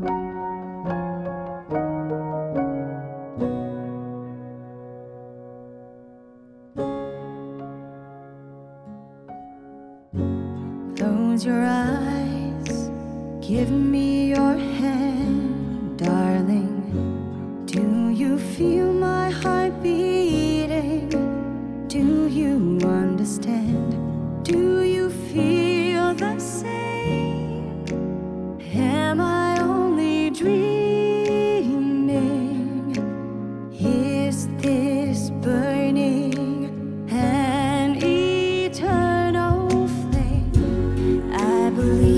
Close your eyes, give me your hand. I believe